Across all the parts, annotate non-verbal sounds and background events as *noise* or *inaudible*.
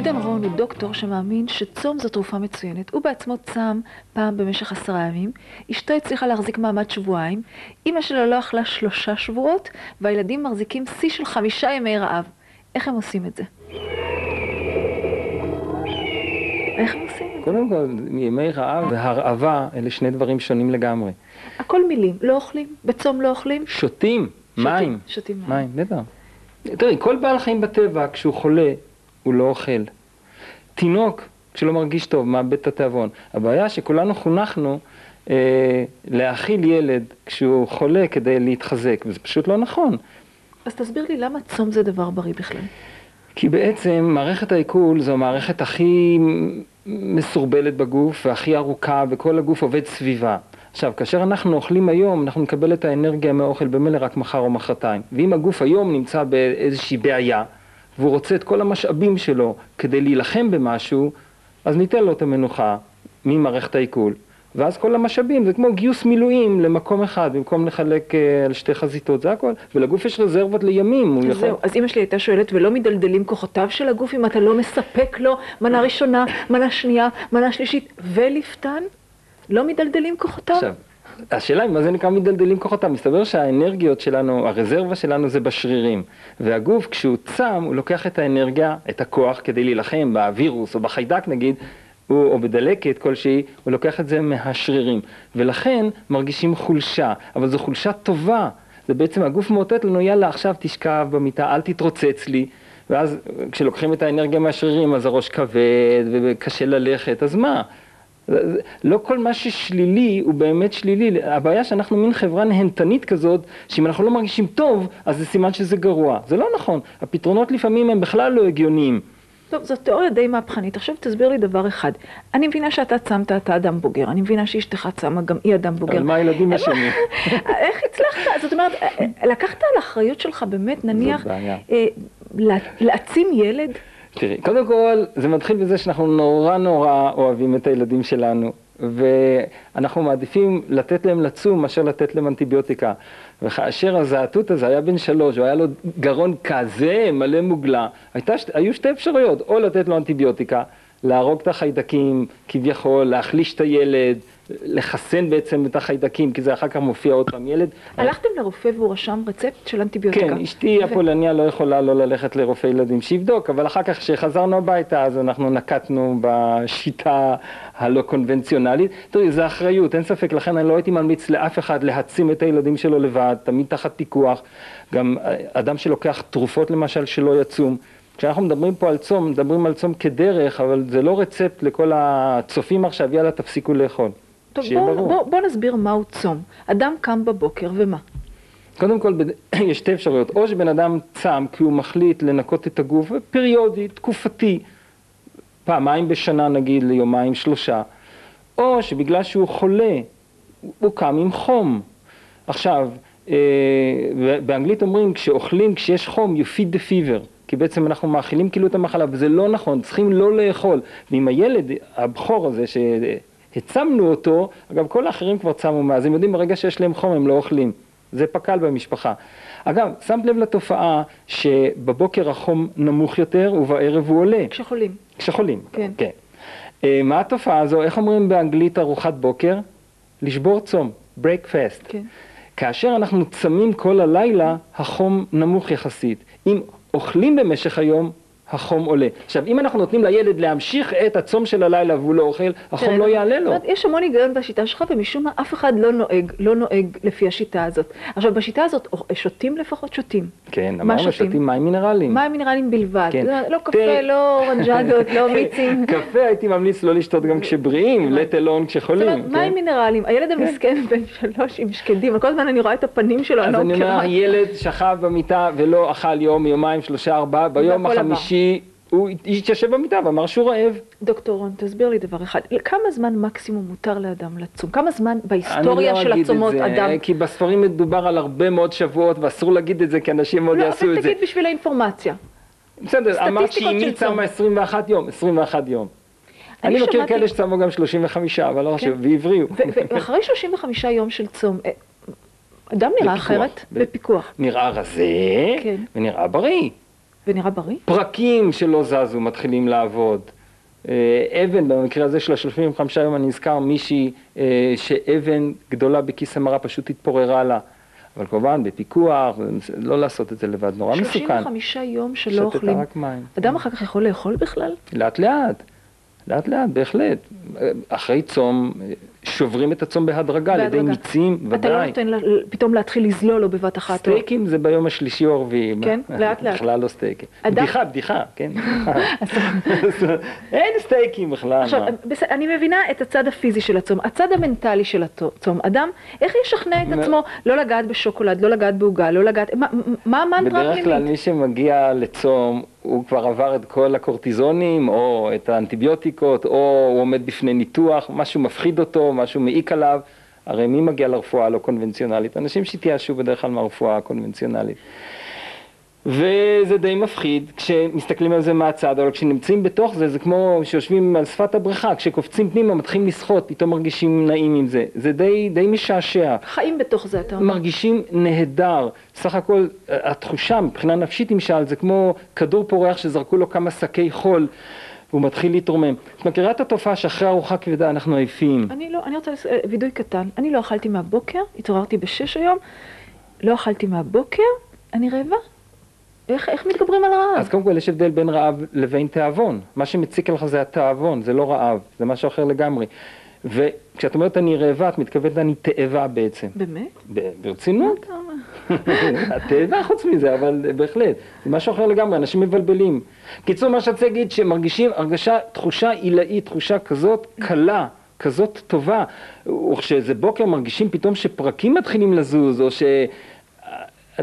גדעון רון הוא דוקטור שמאמין שצום זו תרופה מצוינת. הוא בעצמו צם פעם במשך עשרה ימים, אשתו הצליחה להחזיק מעמד שבועיים, אמא שלו לא אכלה שלושה שבועות, והילדים מחזיקים שיא של חמישה ימי רעב. איך הם עושים את זה? איך הם עושים את זה? קודם כל, ימי רעב והרעבה אלה שני דברים שונים לגמרי. הכל מילים, לא אוכלים, בצום לא אוכלים. שותים מים. שותים מים. מים, בטח. תראי, כל בעל חיים בטבע, כשהוא חולה, הוא לא אוכל. תינוק, כשלא מרגיש טוב, מאבד את התיאבון. הבעיה שכולנו חונכנו אה, להאכיל ילד כשהוא חולה כדי להתחזק, וזה פשוט לא נכון. אז תסביר לי למה צום זה דבר בריא בכלל. כי בעצם מערכת העיכול זו המערכת הכי מסורבלת בגוף והכי ארוכה וכל הגוף עובד סביבה. עכשיו, כאשר אנחנו אוכלים היום, אנחנו נקבל את האנרגיה מהאוכל במילא רק מחר או מחרתיים. ואם הגוף היום נמצא באיזושהי בעיה, והוא רוצה את כל המשאבים שלו כדי להילחם במשהו, אז ניתן לו את המנוחה ממערכת העיכול. ואז כל המשאבים זה כמו גיוס מילואים למקום אחד, במקום לחלק אה, על שתי חזיתות, זה הכל. ולגוף יש רזרבות לימים, הוא יכול... זהו, אז אמא שלי הייתה שואלת, ולא מדלדלים כוחותיו של הגוף אם אתה לא מספק לו מנה ראשונה, מנה שנייה, מנה שלישית ולפתן? לא מדלדלים כוחותיו? עכשיו, השאלה היא מה זה נקרא מדלדלים כוחותיו, מסתבר שהאנרגיות שלנו, הרזרבה שלנו זה בשרירים, והגוף כשהוא צם, הוא לוקח את האנרגיה, את הכוח, כדי להילחם בווירוס או בחיידק נגיד, הוא, או בדלקת כלשהי, הוא לוקח את זה מהשרירים, ולכן מרגישים חולשה, אבל זו חולשה טובה, זה בעצם הגוף מאותת לנו, יאללה עכשיו תשכב במיטה, אל תתרוצץ לי, ואז כשלוקחים את האנרגיה מהשרירים אז הראש כבד וקשה ללכת, אז מה? לא כל מה ששלילי הוא באמת שלילי, הבעיה שאנחנו מין חברה נהנתנית כזאת, שאם אנחנו לא מרגישים טוב, אז זה סימן שזה גרוע. זה לא נכון, הפתרונות לפעמים הם בכלל לא הגיוניים. טוב, זו תיאוריה די מהפכנית. עכשיו תסביר לי דבר אחד. אני מבינה שאתה צמת, אתה אדם בוגר. אני מבינה שאשתך צמה, גם היא אדם בוגר. אבל מה הילדים אשמים? *laughs* איך הצלחת? זאת אומרת, לקחת על האחריות שלך באמת, נניח. אה, לה- להעצים ילד? תראי, קודם כל, זה מתחיל בזה שאנחנו נורא נורא אוהבים את הילדים שלנו, ואנחנו מעדיפים לתת להם לצום מאשר לתת להם אנטיביוטיקה. וכאשר הזעתות הזה היה בן שלוש, והיה לו גרון כזה מלא מוגלה, הייתה, היו שתי אפשרויות, או לתת לו אנטיביוטיקה, להרוג את החיידקים כביכול, להחליש את הילד, לחסן בעצם את החיידקים, כי זה אחר כך מופיע עוד פעם ילד. הלכתם לרופא והוא רשם רצפט של אנטיביוטיקה? כן, אשתי הפולניה לא יכולה לא ללכת לרופא ילדים שיבדוק, אבל אחר כך כשחזרנו הביתה אז אנחנו נקטנו בשיטה הלא קונבנציונלית. תראי, זה אחריות, אין ספק, לכן אני לא הייתי ממליץ לאף אחד להעצים את הילדים שלו לבד, תמיד תחת פיקוח. גם אה, אדם שלוקח תרופות למשל שלא יצום. כשאנחנו מדברים פה על צום, מדברים על צום כדרך, אבל זה לא רצפט לכל הצופים עכשיו, יאללה תפסיקו לאכול. טוב, בוא, ברור. בוא, בוא נסביר מהו צום. אדם קם בבוקר ומה? קודם כל, *coughs* יש שתי אפשרויות, או שבן אדם צם כי הוא מחליט לנקות את הגוף, פריודי, תקופתי, פעמיים בשנה נגיד, ליומיים שלושה, או שבגלל שהוא חולה, הוא קם עם חום. עכשיו, אה, באנגלית אומרים, כשאוכלים, כשיש חום, you feed the fever. כי בעצם אנחנו מאכילים כאילו את המחלה, וזה לא נכון, צריכים לא לאכול. ואם הילד, הבכור הזה, שהצמנו אותו, אגב, כל האחרים כבר צמו מאז, הם יודעים ברגע שיש להם חום הם לא אוכלים. זה פק"ל במשפחה. אגב, שמת לב לתופעה שבבוקר החום נמוך יותר ובערב הוא עולה, כשחולים. כשחולים. כן. כן. אה, מה התופעה הזו? איך אומרים באנגלית ארוחת בוקר? לשבור צום, break fast. כן. כאשר אנחנו צמים כל הלילה, החום נמוך יחסית. אם אוכלים במשך היום, החום עולה. עכשיו, אם אנחנו נותנים לילד להמשיך את הצום של הלילה והוא לא אוכל, החום לא יעלה זאת לו. יש המון היגיון בשיטה שלך, ומשום מה אף אחד לא נוהג, לא נוהג לפי השיטה הזאת. עכשיו, בשיטה הזאת, שותים לפחות שותים. כן, אמרנו שותים? מים מינרליים. מים מינרליים בלבד. כן. לא- לא קפה, לא אורנג'דות, לא *laughs* מיצים. קפה הייתי ממליץ לא לשתות גם כשבריאים, let alone זאת כשחולים. אומרת, כן? מים מינרליים. הילד המסכן *laughs* בן שלוש עם שקדים, כל הזמן אני רואה את הפנים שלו, אני אז לא אני מכירה. אומר, ילד שכב במיטה ולא אכל יום, יומיים, שלושה, ארבעה, ביום והכל החמישי הוא התיישב במיטה ואמר שהוא רעב. דוקטור רון, תסביר לי דבר אחד. כמה זמן מקסימום מותר לאדם לצום? כמה זמן אני בהיסטוריה לא של אגיד את הצומות זה, אדם... כי בספרים מדובר על הרבה מאוד שבועות ואסור להגיד את זה כי אנשים מאוד לא, יעשו אבל את זה. תגיד בשביל האינפורמציה. בסדר, אמרת צום. צמה 21 יום, 21 יום. אני אני מכיר שמעתי- כאלה שצמו גם 35, אבל לא כן. חשוב, והבריאו. ואחרי 35 יום של צום, אה, אדם נראה בפיקוח. אחרת? בפיקוח. נראה רזה כן. ונראה בריא. ונראה בריא? פרקים שלא זזו מתחילים לעבוד. אה, אבן, במקרה הזה של ה-35 יום אני נזכר מישהי אה, שאבן גדולה בכיס המרה פשוט התפוררה לה. אבל כמובן בפיקוח, לא לעשות את זה לבד, נורא מסוכן. 35 יום שלא אוכלים. שתתה רק מים. אדם אחר כך יכול לאכול בכלל? לאט לאט, לאט לאט, בהחלט. אחרי צום, שוברים את הצום בהדרגה, על ידי מיצים, ודאי. אתה לא נותן פתאום להתחיל לזלול לו בבת אחת. סטייקים זה ביום השלישי או הרביעי. כן, לאט לאט. בכלל לא סטייקים. בדיחה, בדיחה, כן. *laughs* אין סטייקים בכלל. עכשיו, אני מבינה את הצד הפיזי של הצום, הצד המנטלי של הצום. אדם, איך ישכנע את עצמו לא לגעת בשוקולד, לא לגעת בעוגה, לא לגעת, מה המנטרה הפנימית? בדרך כלל מי שמגיע לצום, הוא כבר עבר את כל הקורטיזונים, או את האנטיביוטיקות, או הוא עומד בפני ניתוח, משהו מפחיד אותו, משהו מעיק עליו. הרי מי מגיע לרפואה הלא קונבנציונלית? אנשים שהתייאשו בדרך כלל מהרפואה הקונבנציונלית. וזה די מפחיד כשמסתכלים על זה מהצד, אבל כשנמצאים בתוך זה, זה כמו שיושבים על שפת הבריכה, כשקופצים פנימה מתחילים לשחות, פתאום מרגישים נעים עם זה. זה די, די משעשע. חיים בתוך זה, אתה אומר. מרגישים נהדר. סך הכל, התחושה מבחינה נפשית, שאל, זה כמו כדור פורח שזרקו לו כמה שקי חול. והוא מתחיל להתרומם. את מכירה את התופעה שאחרי ארוחה כבדה אנחנו עייפים? אני לא, אני רוצה לס... וידוי קטן. אני לא אכלתי מהבוקר, התעוררתי בשש היום, לא אכלתי מהבוקר, אני רעבה. איך, איך מתגברים על רעב? אז קודם כל יש הבדל בין רעב לבין תיאבון. מה שמציק לך זה התיאבון, זה לא רעב, זה משהו אחר לגמרי. וכשאת אומרת אני רעבה, את מתכוונת אני תאבה בעצם. באמת? ברצינות. *laughs* התאבה חוץ מזה, אבל בהחלט. זה משהו אחר לגמרי, אנשים מבלבלים. קיצור, מה שרציתי להגיד, שמרגישים הרגשה, תחושה עילאית, תחושה כזאת קלה. כזאת טובה, או כשאיזה בוקר מרגישים פתאום שפרקים מתחילים לזוז, או ש...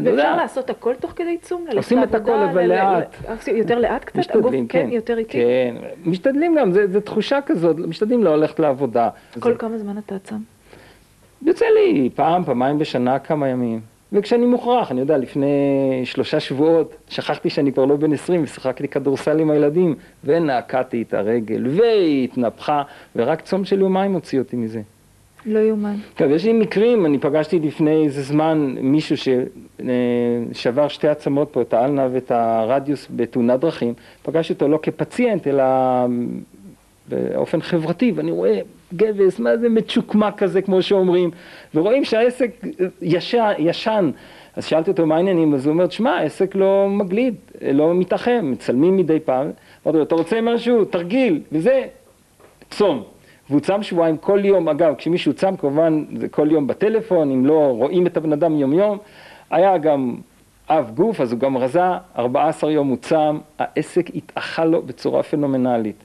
ואפשר לעשות הכל תוך כדי צום? עושים את הכל, אבל לאט. יותר לאט קצת? משתדלים, כן. יותר איטי? כן, משתדלים גם, זו תחושה כזאת, משתדלים לא ללכת לעבודה. כל כמה זמן אתה צם? יוצא לי פעם, פעמיים בשנה, כמה ימים. וכשאני מוכרח, אני יודע, לפני שלושה שבועות, שכחתי שאני כבר לא בן 20 ושיחקתי כדורסל עם הילדים, ונעקעתי את הרגל, והיא התנפחה, ורק צום של יומיים הוציא אותי מזה. לא יאומן. טוב, יש לי מקרים, אני פגשתי לפני איזה זמן מישהו ששבר שתי עצמות פה, את האלנה ואת הרדיוס בתאונת דרכים, פגשתי אותו לא כפציינט, אלא באופן חברתי, ואני רואה גבס, מה זה מצ'וקמק כזה, כמו שאומרים, ורואים שהעסק ישן, ישן. אז שאלתי אותו מה העניינים, אז הוא אומר, שמע, העסק לא מגליד, לא מתאחם, מצלמים מדי פעם. אמרתי לו, אתה רוצה משהו? תרגיל, וזה צום. והוא צם שבועיים כל יום, אגב, כשמישהו צם כמובן זה כל יום בטלפון, אם לא רואים את הבן אדם יום יום, היה גם אב גוף, אז הוא גם רזה, 14 יום הוא צם, העסק התאכל לו בצורה פנומנלית.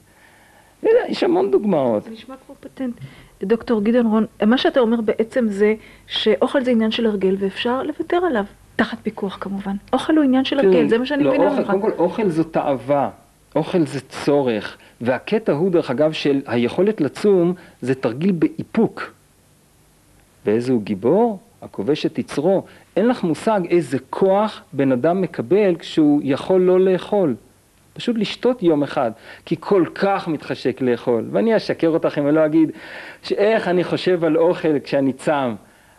יש המון דוגמאות. זה נשמע כמו פטנט. דוקטור גדעון רון, מה שאתה אומר בעצם זה שאוכל זה עניין של הרגל ואפשר לוותר עליו, תחת פיקוח כמובן. אוכל הוא עניין של הרגל, זה מה שאני לא, מבינה ממך. קודם כל, אוכל זו תאווה, אוכל זה צורך. והקטע הוא, דרך אגב, של היכולת לצום, זה תרגיל באיפוק. ואיזה הוא גיבור? הכובש את יצרו. אין לך מושג איזה כוח בן אדם מקבל כשהוא יכול לא לאכול. פשוט לשתות יום אחד, כי כל כך מתחשק לאכול. ואני אשקר אותך אם אני לא אגיד שאיך אני חושב על אוכל כשאני צם,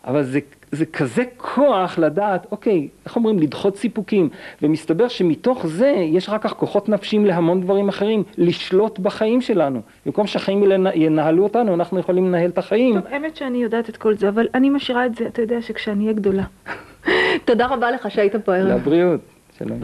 אבל זה זה כזה כוח לדעת, אוקיי, איך אומרים, לדחות סיפוקים, ומסתבר שמתוך זה יש אחר כך כוחות נפשיים להמון דברים אחרים, לשלוט בחיים שלנו. במקום שהחיים ינהלו אותנו, אנחנו יכולים לנהל את החיים. טוב, האמת שאני יודעת את כל זה, אבל אני משאירה את זה, אתה יודע, שכשאני אהיה גדולה. *laughs* תודה רבה לך שהיית פה הערב. לבריאות, שלום.